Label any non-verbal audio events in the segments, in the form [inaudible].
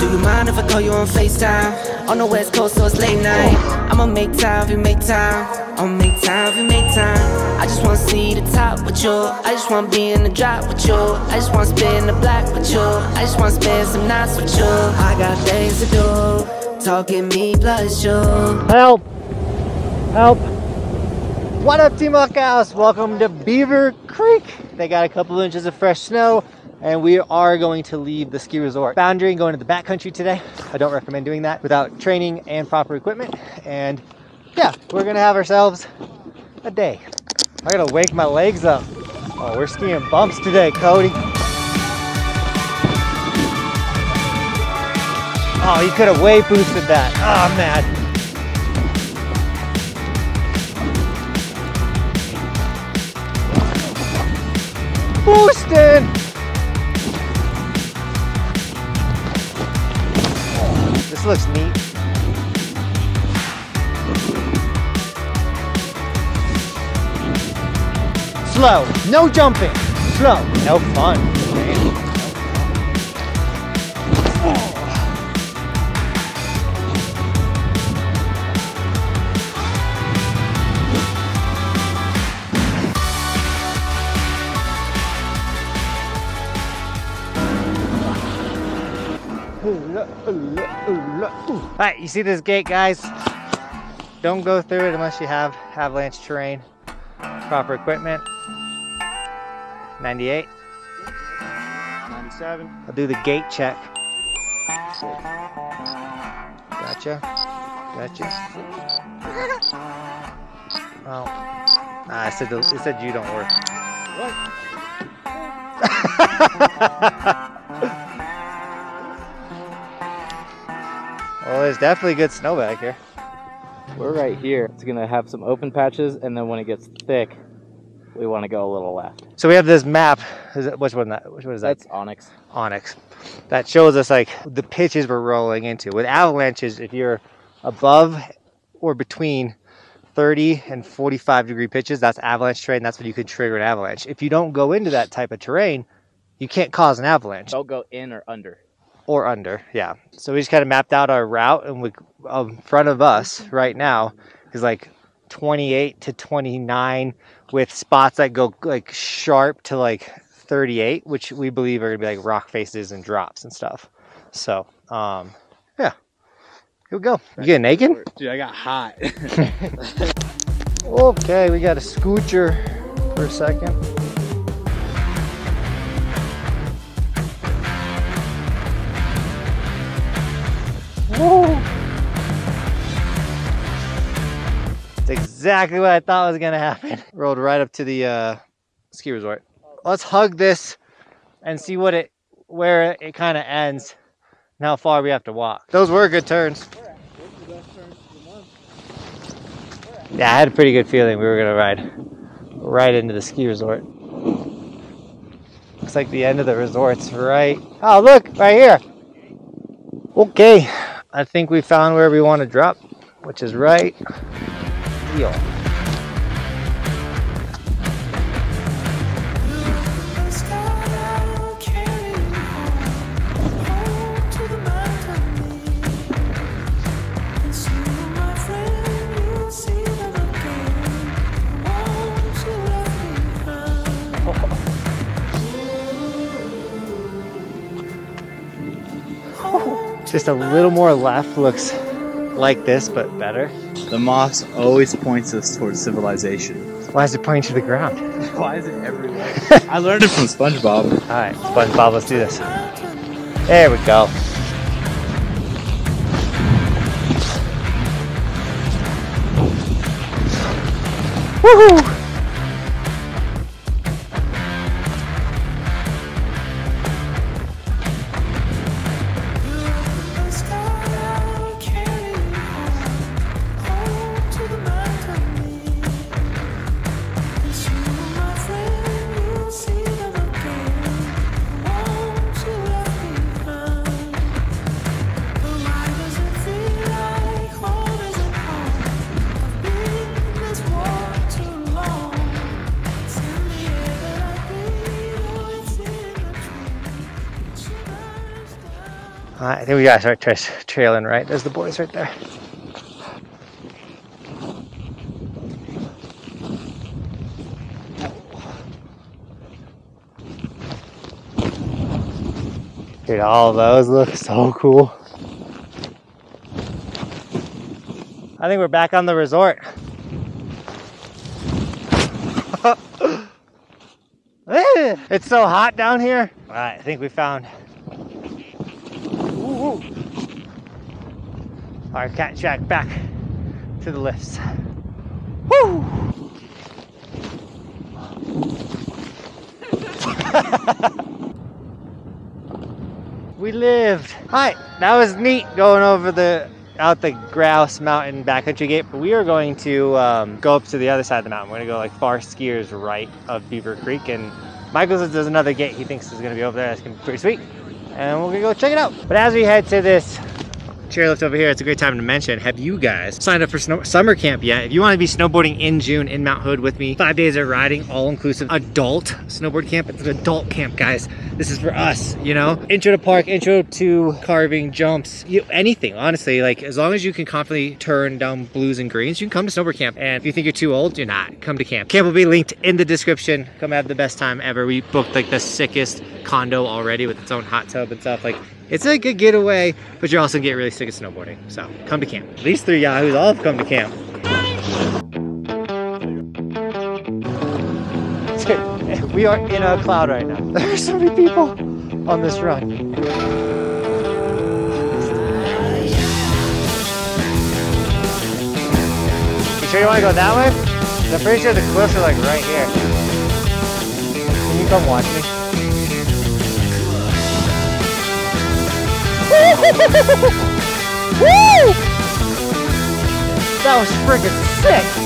Do you mind if I call you on FaceTime? On the west coast, so it's late night. I'ma make time if you make time. I'ma make time if you make time. I just wanna see the top with you. I just wanna be in the drop with you. I just wanna spin the block with you. I just wanna spend some nights with you. I got things to do. Talking me plus you. Help! Help! What up, Team House? Welcome to Beaver Creek. They got a couple inches of fresh snow, and we are going to leave the ski resort boundary and go into the backcountry today. I don't recommend doing that without training and proper equipment. And yeah, we're gonna have ourselves a day. I gotta wake my legs up. Oh, we're skiing bumps today, Cody. Oh, you could have way boosted that. Ah, oh, I'm mad. Boosting! This looks neat. Slow, no jumping. Slow, no fun. All right, you see this gate, guys? Don't go through it unless you have avalanche terrain, proper equipment. 98. 97. I'll do the gate check. Gotcha. Gotcha. Oh. Ah, I said the, it said you don't work. well, [laughs] there's definitely good snow back here. We're right here. It's gonna have some open patches, and then when it gets thick, we want to go a little left. So we have this map. Is it, which one? That which one is that? That's onX. onX. That shows us like the pitches we're rolling into. With avalanches, if you're above or between 30 and 45 degree pitches, that's avalanche terrain. That's when you can trigger an avalanche. If you don't go into that type of terrain, you can't cause an avalanche Don't go in or under. Or under. Yeah. So we just kind of mapped out our route, and we um, in front of us right now is like 28 to 29 with spots that go like sharp to like 38, which we believe are gonna be like rock faces and drops and stuff. So, um, yeah, here we go. You getting naked? Dude, I got hot. [laughs] [laughs] Okay, we got a scoocher for a second. Exactly what I thought was gonna happen. [laughs] Rolled right up to the uh, ski resort. Let's hug this and see what it, where it kind of ends, and how far we have to walk. Those were good turns. Yeah, I had a pretty good feeling we were gonna ride right into the ski resort. Looks like the end of the resort's right. Oh, look, right here. Okay, I think we found where we want to drop, which is right Just a little more left looks like this, but better. The moss always points us towards civilization. Why is it pointing to the ground? [laughs] Why is it everywhere? [laughs] I learned it from SpongeBob. All right, SpongeBob, let's do this. There we go. Woohoo! I think we gotta start tra- trailing right. There's the boys right there. Dude, all those look so cool. I think we're back on the resort. [laughs] It's so hot down here. All right, I think we found Ooh. our cat shack back to the lifts. Woo! we lived. Hi, that was neat going over the out the Grouse Mountain backcountry gate, but we are going to um, go up to the other side of the mountain. We're gonna go like far skiers right of Beaver Creek, and Michael says there's another gate he thinks is gonna be over there. That's gonna be pretty sweet, and we're gonna go check it out. But as we head to this chairlift over here, it's a great time to mention, have you guys signed up for summer camp yet? If you want to be snowboarding in June in Mount Hood with me, five days of riding, all inclusive adult snowboard camp. It's an adult camp, guys. This is for us, you know? Intro to park, intro to carving, jumps, you, anything, honestly. Like, as long as you can confidently turn down blues and greens, you can come to snowboard camp. And if you think you're too old, you're not. Come to camp. Camp will be linked in the description. Come have the best time ever. We booked like the sickest condo already with its own hot tub and stuff. Like, it's a good getaway, but you're also gonna get really sick of snowboarding. So come to camp. These three yahoos all have come to camp. [laughs] We are in a cloud right now. There are so many people on this run. You sure you want to go that way? I'm pretty sure the cliffs are like right here. Can you come watch me? [laughs] Woo! That was freaking sick.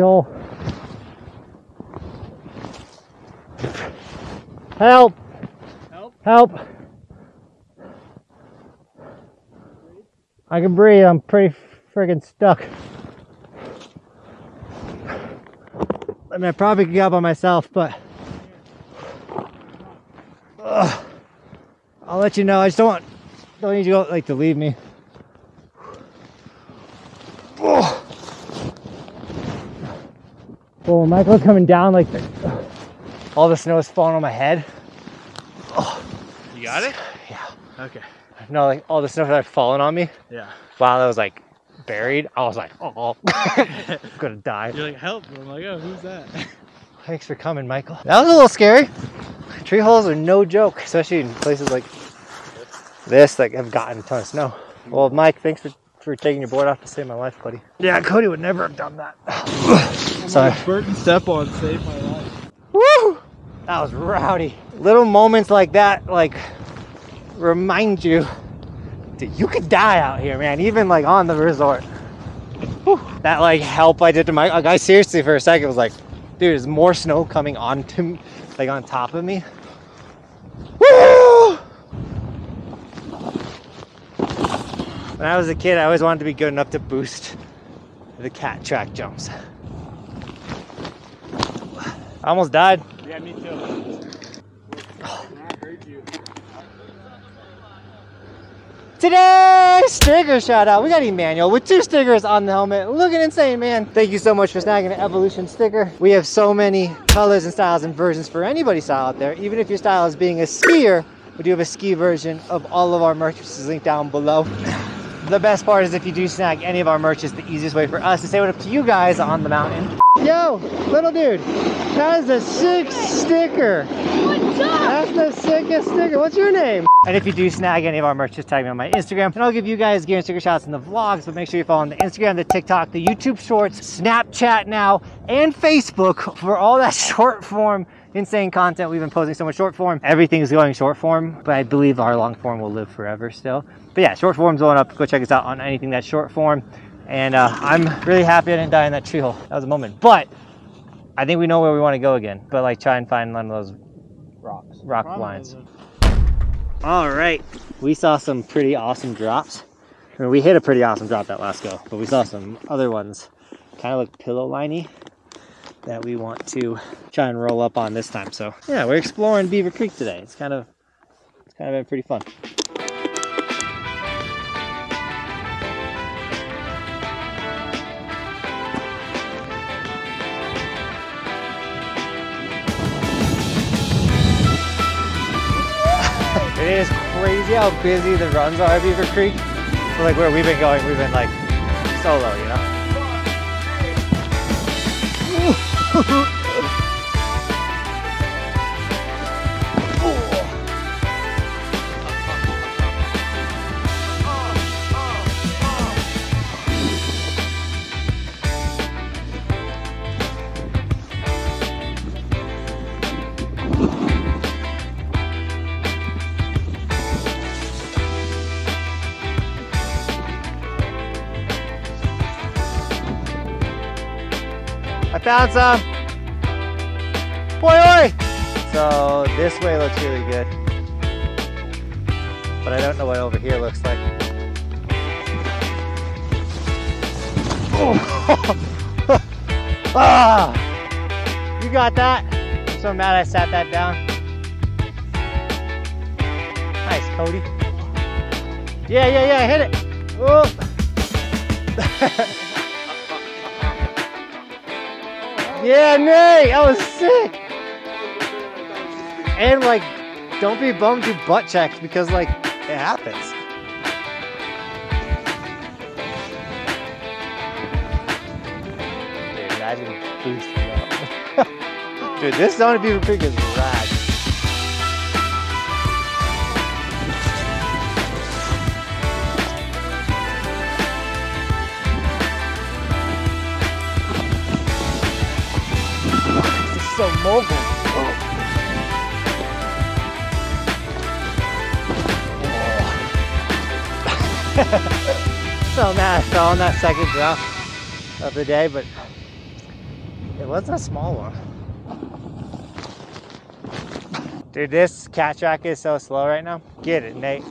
Hole. Help! Help? Help! I can breathe. I'm pretty friggin' stuck. I mean, I probably could get up by myself, but. I'll let you know. I just don't want, don't need you to like to leave me. Oh Michael's coming down like the, all the snow is falling on my head. You got it? Yeah. Okay. No, like all the snow had fallen on me Yeah. while I was like buried. I was like, oh, I'm [laughs] [laughs] gonna die. You're like, help. I'm like, oh, who's that? [laughs] Thanks for coming, Michael. That was a little scary. Tree holes are no joke, especially in places like this that have gotten a ton of snow. Well, Mike, thanks for, for taking your board off to save my life, buddy. Yeah, Cody would never have done that. [sighs] [sighs] [sighs] Sorry. Burton step on saved my life. Woo! That was rowdy. Little moments like that, like, remind you that you could die out here, man. Even like on the resort. Whew. That like help I did to my, like, I seriously for a second was like, dude, there's more snow coming onto me, like on top of me. Woo! When I was a kid, I always wanted to be good enough to boost the cat track jumps. I almost died. Yeah, me too. Today, sticker shout out. We got Emmanuel with two stickers on the helmet. Looking insane, man. Thank you so much for snagging an Evolution sticker. We have so many colors and styles and versions for anybody's style out there. Even if your style is being a skier, we do have a ski version of all of our merch, which is linked down below. [laughs] The best part is if you do snag any of our merch, it's the easiest way for us to say what up to you guys on the mountain. Yo, little dude, that is a sick sticker. That's the sickest sticker. What's your name? And if you do snag any of our merch, just tag me on my Instagram, and I'll give you guys gear and sticker shots in the vlogs. But make sure you're following the Instagram, the TikTok, the YouTube Shorts, Snapchat now, and Facebook for all that [laughs] short form insane content. We've been posting so much short form. Everything's going short form, but I believe our long form will live forever still. But yeah, short form's going up. Go check us out on anything that's short form. And uh, I'm really happy I didn't die in that tree hole. That was a moment. But I think we know where we want to go again. But like try and find one of those Rocks. rock lines. All right, we saw some pretty awesome drops. I mean, we hit a pretty awesome drop that last go, but we saw some other ones, kind of look pillow liney, that we want to try and roll up on this time. So yeah, we're exploring Beaver Creek today. It's kind of, it's kind of been pretty fun. [laughs] It is crazy how busy the runs are at Beaver Creek. Like where we've been going, we've been like solo, you know? Oh. [laughs] Some. Boy, oi! So this way looks really good. But I don't know what over here looks like. Oh. [laughs] ah! You got that? I'm so mad I sat that down. Nice, Cody. Yeah, yeah, yeah, hit it. Oh. [laughs] Yeah, Nate, that was sick. And like, don't be bummed you butt checked because like it happens. Dude, imagine boosting up. [laughs] Dude, this zone of Beaver Creek I fell on that second drop of the day, but it wasn't a small one. Dude, this cat track is so slow right now. Get it, Nate. [laughs]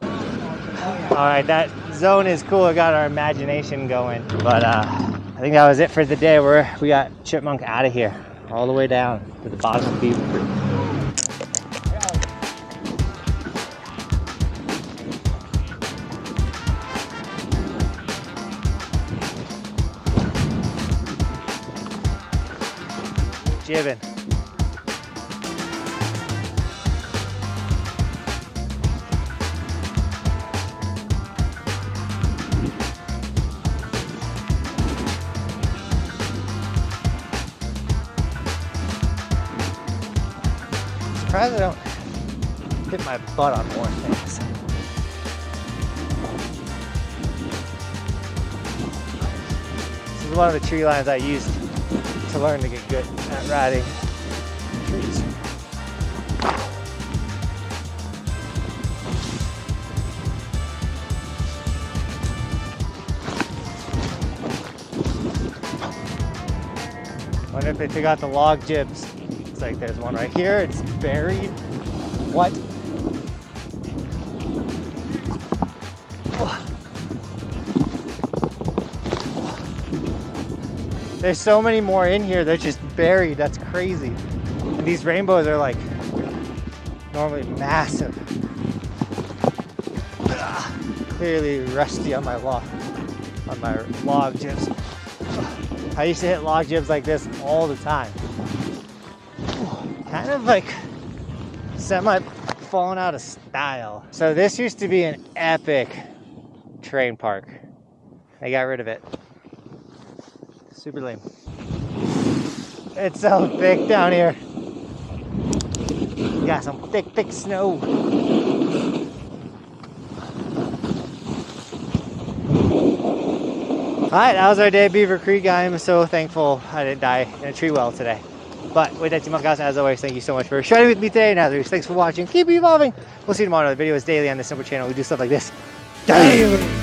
All right, that zone is cool. It got our imagination going. But uh, I think that was it for the day. We're we got Chipmunk out of here, all the way down to the bottom of Beaver Creek. Jibbin. Surprised I don't hit my butt on more things. This is one of the tree lines I used to learn to get good at riding trees. Wonder if they took out the log jibs. It's like there's one right here. It's buried. What? There's so many more in here They're just buried. That's crazy. And these rainbows are like normally massive. Ah, clearly rusty on my log, on my log jibs. I used to hit log jibs like this all the time. Kind of like semi falling out of style. So this used to be an epic terrain park. They got rid of it. Super lame. It's so thick down here. We got some thick, thick snow. All right, that was our day at Beaver Creek. I'm so thankful I didn't die in a tree well today. But with that, Team as always, thank you so much for shredding with me today. And as always, thanks for watching. Keep evolving. We'll see you tomorrow. The video is daily on the Simple channel. We do stuff like this daily.